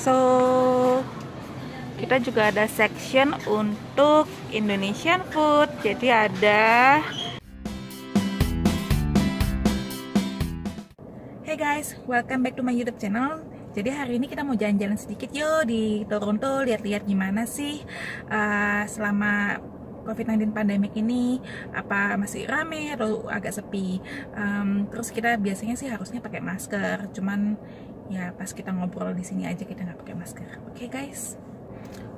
So kita juga ada section untuk Indonesian food. Jadi ada Hey guys, welcome back to my YouTube channel. Jadi hari ini kita mau jalan-jalan sedikit yo di Toronto, lihat-lihat gimana sih uh, selama COVID-19 pandemic ini apa masih rame atau agak sepi. Um, terus kita biasanya sih harusnya pakai masker, cuman ya pas kita ngobrol di sini aja kita nggak pakai masker. Oke okay, guys.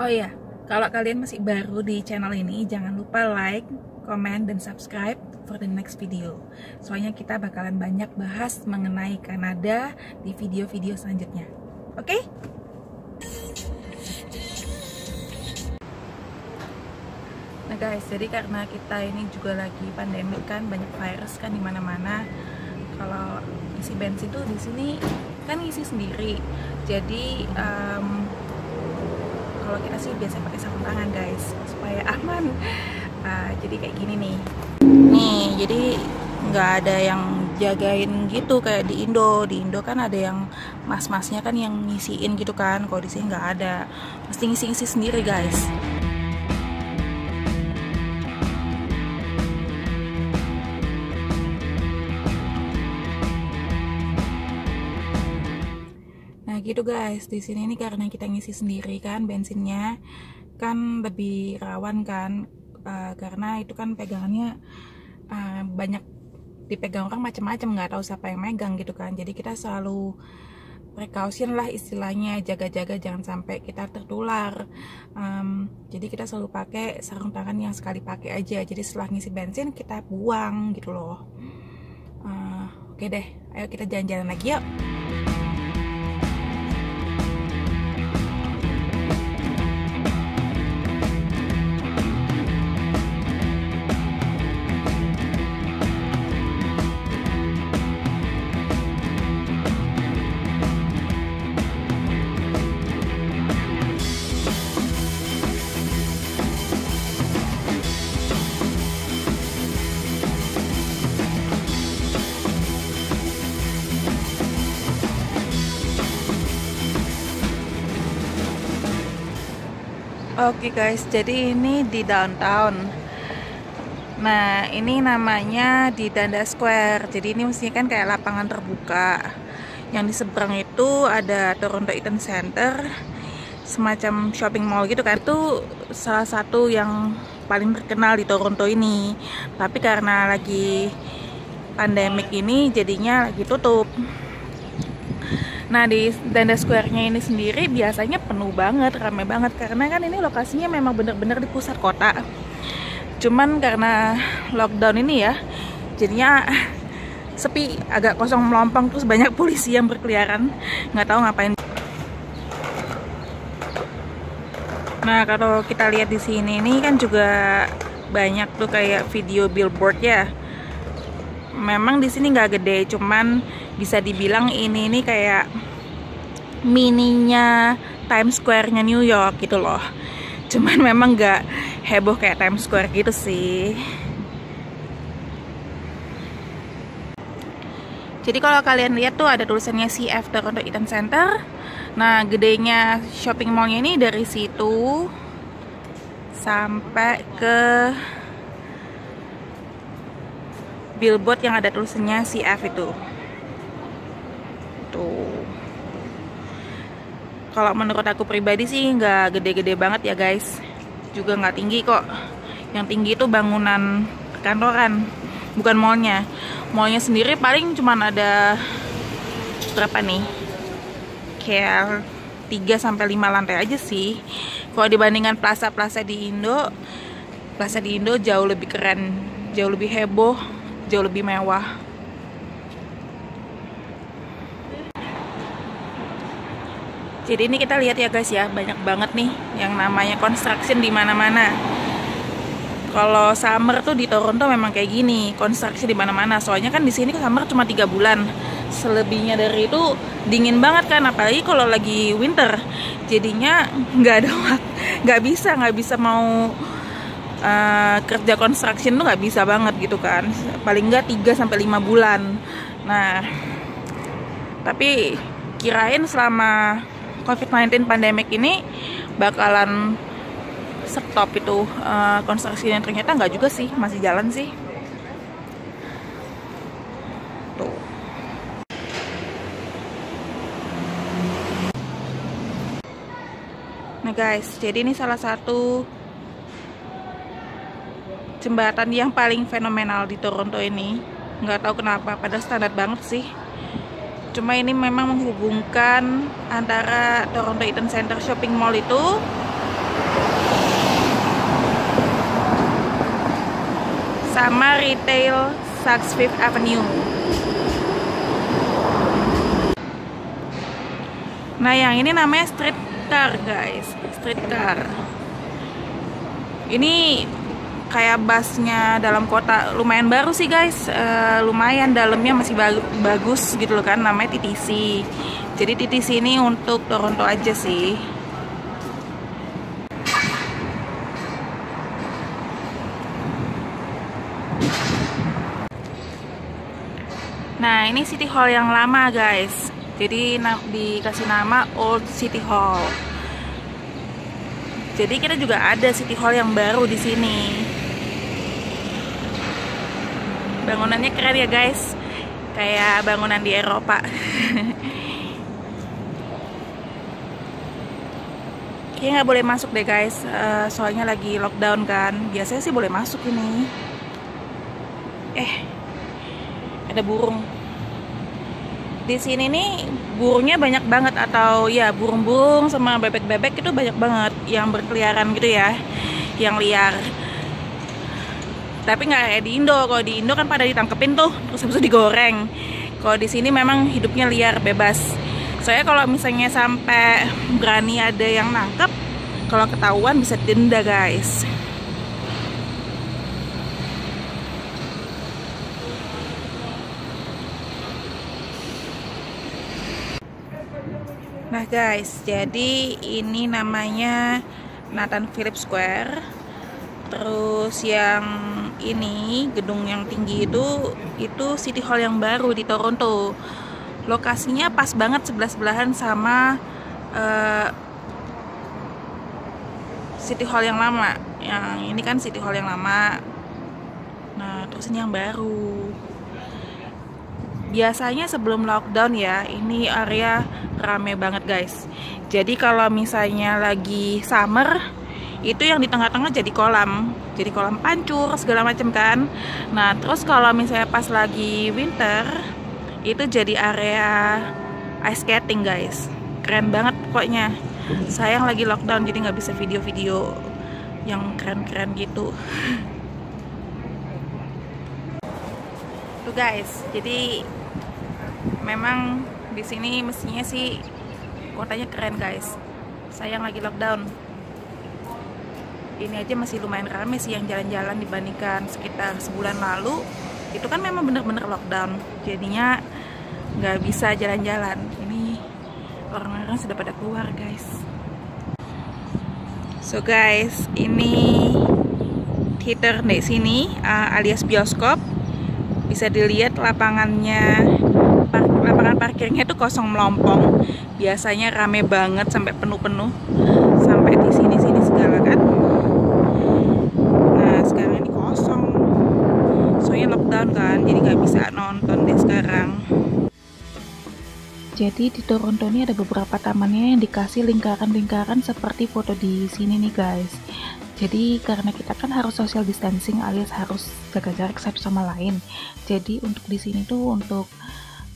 Oh iya, kalau kalian masih baru di channel ini jangan lupa like, comment, dan subscribe for the next video. Soalnya kita bakalan banyak bahas mengenai Kanada di video-video selanjutnya. Oke? Okay? Guys, jadi karena kita ini juga lagi pandemi kan, banyak virus kan di mana-mana. Kalau isi bensin tuh di sini kan isi sendiri. Jadi um, kalau kita sih biasa pakai sarung tangan guys supaya aman. Uh, jadi kayak gini nih. Nih, jadi nggak ada yang jagain gitu kayak di Indo. Di Indo kan ada yang mas-masnya kan yang ngisiin gitu kan. Kalau di sini nggak ada, mesti ngisi-ngisi sendiri guys. Gitu guys, di sini ini karena kita ngisi sendiri kan bensinnya kan lebih rawan kan uh, karena itu kan pegangannya uh, banyak dipegang orang macam-macam nggak tahu siapa yang megang gitu kan. Jadi kita selalu precaution lah istilahnya jaga-jaga jangan sampai kita tertular. Um, jadi kita selalu pakai sarung tangan yang sekali pakai aja. Jadi setelah ngisi bensin kita buang gitu loh. Uh, Oke okay deh, ayo kita jalan-jalan lagi yuk. Oke okay guys, jadi ini di downtown. Nah, ini namanya di Danda Square. Jadi ini mestinya kan kayak lapangan terbuka. Yang di seberang itu ada Toronto Eaton Center, semacam shopping mall gitu kan. Itu salah satu yang paling terkenal di Toronto ini. Tapi karena lagi pandemik ini jadinya lagi tutup. Nah di Danda Square-nya ini sendiri biasanya penuh banget, ramai banget karena kan ini lokasinya memang benar-benar di pusat kota. Cuman karena lockdown ini ya, jadinya sepi, agak kosong melompong terus banyak polisi yang berkeliaran, nggak tahu ngapain. Nah kalau kita lihat di sini ini kan juga banyak tuh kayak video billboard ya. Memang di sini nggak gede, cuman bisa dibilang ini ini kayak mininya Times Square-nya New York gitu loh. Cuman memang nggak heboh kayak Times Square gitu sih. Jadi kalau kalian lihat tuh ada tulisannya CF Toronto Eaton Center. Nah, gedenya shopping mallnya ini dari situ sampai ke billboard yang ada tulisannya CF itu tuh kalau menurut aku pribadi sih nggak gede-gede banget ya guys. Juga nggak tinggi kok. Yang tinggi itu bangunan kantoran bukan mallnya. Mallnya sendiri paling cuman ada berapa nih? Kayak 3 sampai 5 lantai aja sih. Kalau dibandingkan plaza-plaza di Indo plaza di Indo jauh lebih keren jauh lebih heboh jauh lebih mewah Jadi ini kita lihat ya guys ya, banyak banget nih yang namanya construction di mana-mana. Kalau summer tuh di Toronto memang kayak gini, construction di mana-mana. Soalnya kan di sini summer cuma tiga bulan. Selebihnya dari itu dingin banget kan, apalagi kalau lagi winter. Jadinya nggak ada nggak bisa nggak bisa mau uh, kerja construction tuh nggak bisa banget gitu kan. Paling nggak 3 sampai lima bulan. Nah, tapi kirain selama COVID-19 pandemic ini bakalan stop itu uh, konstruksinya ternyata nggak juga sih masih jalan sih. Tuh. Nah guys jadi ini salah satu jembatan yang paling fenomenal di Toronto ini. Nggak tahu kenapa pada standar banget sih cuma ini memang menghubungkan antara Toronto Eaton Center Shopping Mall itu. Sama retail Saks Fifth Avenue. Nah yang ini namanya street car guys. Street car. Ini kayak busnya dalam kota lumayan baru sih guys. Uh, lumayan dalamnya masih bagus gitu loh kan namanya TTC jadi TTC ini untuk Toronto aja sih. Nah ini City Hall yang lama guys. Jadi na dikasih nama Old City Hall. Jadi kita juga ada City Hall yang baru di sini bangunannya keren ya guys. Kayak bangunan di Eropa. Kayaknya nggak boleh masuk deh guys. Uh, soalnya lagi lockdown kan. Biasanya sih boleh masuk ini. Eh ada burung. Di sini nih burungnya banyak banget. Atau ya burung-burung sama bebek-bebek itu banyak banget yang berkeliaran gitu ya. Yang liar tapi nggak kayak di Indo. Kalau di Indo kan pada ditangkepin tuh terus habis digoreng. Kalau di sini memang hidupnya liar bebas. Soalnya kalau misalnya sampai berani ada yang nangkep kalau ketahuan bisa denda guys. Nah guys, jadi ini namanya Nathan Phillips Square. Terus yang ini gedung yang tinggi itu itu City Hall yang baru di Toronto. Lokasinya pas banget sebelah sebelahan sama uh, City Hall yang lama. Yang ini kan City Hall yang lama. Nah terus ini yang baru. Biasanya sebelum lockdown ya ini area rame banget guys. Jadi kalau misalnya lagi summer itu yang di tengah-tengah jadi kolam. Jadi kolam pancur segala macam kan. Nah terus kalau misalnya pas lagi winter itu jadi area ice skating guys. Keren banget pokoknya. Sayang lagi lockdown jadi nggak bisa video-video yang keren-keren gitu. Tuh guys. Jadi memang di sini mestinya sih kotanya keren guys. Sayang lagi lockdown ini aja masih lumayan rame sih yang jalan-jalan dibandingkan sekitar sebulan lalu. Itu kan memang bener-bener lockdown. Jadinya nggak bisa jalan-jalan. Ini orang-orang sudah pada keluar guys. So guys ini theater di sini uh, alias bioskop. Bisa dilihat lapangannya lapangan parkirnya itu kosong melompong. Biasanya rame banget sampai penuh-penuh sampai di sini-sini segala kan lockdown kan jadi nggak bisa nonton deh sekarang. Jadi di Toronto ini ada beberapa tamannya yang dikasih lingkaran-lingkaran seperti foto di sini nih guys. Jadi karena kita kan harus social distancing alias harus jaga jarak satu sama lain. Jadi untuk di sini tuh untuk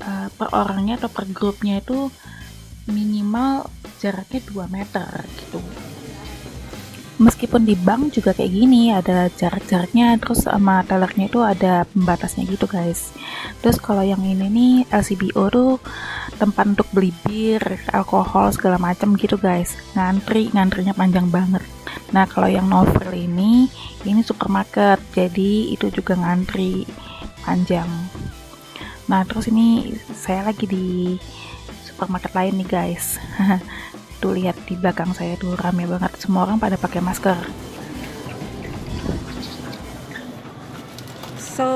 uh, per orangnya atau per grupnya itu minimal jaraknya 2 meter gitu meskipun di bank juga kayak gini ada jarak-jaraknya terus sama tellernya itu ada pembatasnya gitu guys. Terus kalau yang ini nih LCBO tuh tempat untuk beli bir alkohol segala macam gitu guys. Ngantri ngantrinya panjang banget. Nah kalau yang novel ini ini supermarket jadi itu juga ngantri panjang. Nah terus ini saya lagi di supermarket lain nih guys Tuh lihat di belakang saya tuh rame banget. Semua orang pada pakai masker. So,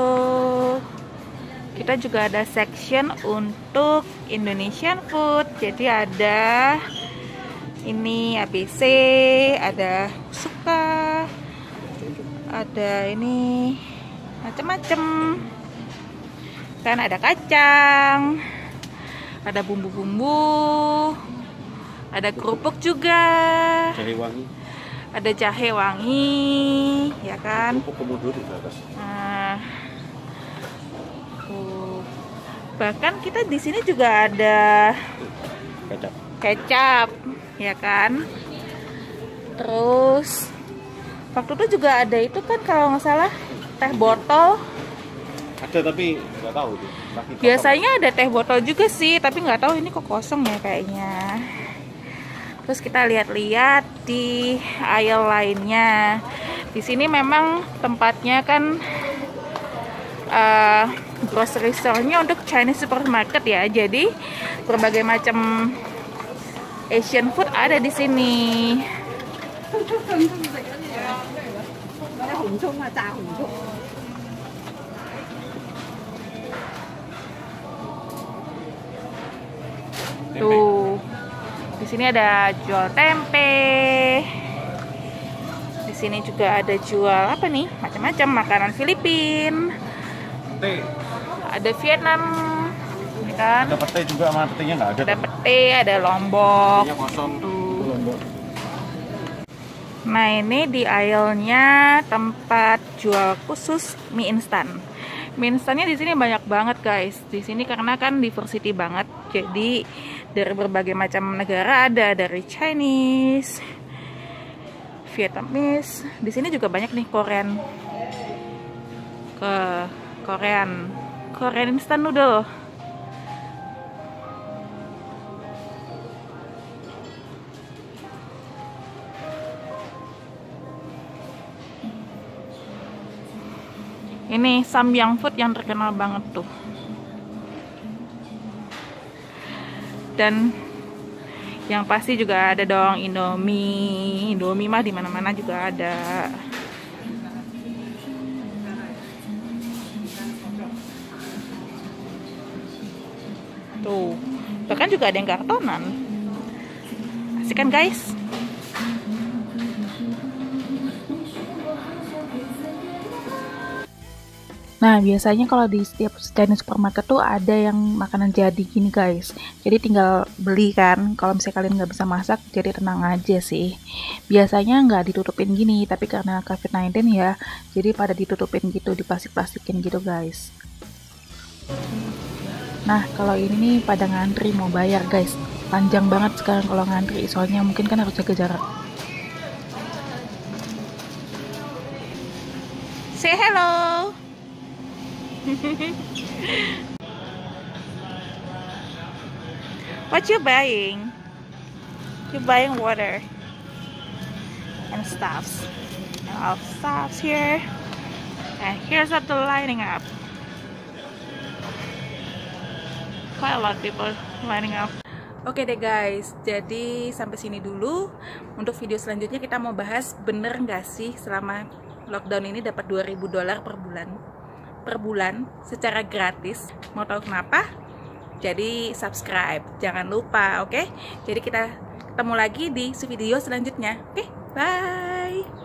kita juga ada section untuk Indonesian food. Jadi ada ini ABC ada suka ada ini macam-macam kan ada kacang ada bumbu-bumbu ada kerupuk juga. Jahe wangi. Ada jahe wangi ya kan? Kerupuk komodo di atas. Nah. Tuh. Bahkan kita di sini juga ada kecap. kecap ya kan? Terus waktu itu juga ada itu kan kalau nggak salah teh botol. Ada tapi nggak tahu tuh biasanya ada teh botol juga sih tapi nggak tahu ini kok kosong ya kayaknya terus kita lihat-lihat di aisle lainnya. Di sini memang tempatnya kan uh, grocery store-nya untuk Chinese supermarket ya. Jadi berbagai macam Asian food ada di sini. Sini ada jual tempe. Di sini juga ada jual apa nih? Macam-macam makanan Filipin. Teh. Ada Vietnam, ya kan? Ada pete juga sama petenya nggak ada. Ada pete, ada lombok. Petenya kosong. Tuh. Nah ini di aisle-nya tempat jual khusus mie instan. Mie instannya di sini banyak banget guys. Di sini karena kan diversity banget. Jadi dari berbagai macam negara ada dari Chinese, Vietnamese. Di sini juga banyak nih Korean. Ke Korean. Korean instant noodle. Ini Samyang Food yang terkenal banget tuh. Dan yang pasti juga ada dong Indomie. Indomie mah di mana-mana juga ada. Tuh, bahkan juga ada yang kartonan. Asik kan guys? Nah, biasanya kalau di setiap Chinese supermarket tuh ada yang makanan jadi gini guys. Jadi tinggal beli kan. Kalau misalnya kalian nggak bisa masak, jadi tenang aja sih. Biasanya nggak ditutupin gini, tapi karena COVID-19 ya, jadi pada ditutupin gitu, diplastik-plastikin gitu guys. Nah, kalau ini nih pada ngantri mau bayar guys. Panjang banget sekarang kalau ngantri, soalnya mungkin kan harus jaga jarak. Say hello. what you buying? You buying water and stuffs. And all stuffs here. And here's what the lining up. Quite a lot of people lining up. Oke deh guys, jadi sampai sini dulu. Untuk video selanjutnya kita mau bahas bener nggak sih selama lockdown ini dapat 2000 dolar per bulan per bulan secara gratis. Mau tahu kenapa? Jadi subscribe, jangan lupa, oke? Okay? Jadi kita ketemu lagi di video selanjutnya. Oke, okay? bye.